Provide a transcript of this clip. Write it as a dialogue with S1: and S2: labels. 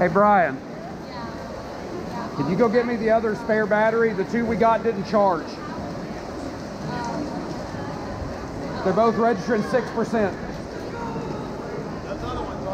S1: Hey, Brian. Could you go get me the other spare battery? The two we got didn't charge. They're both registering 6%.
S2: Those other ones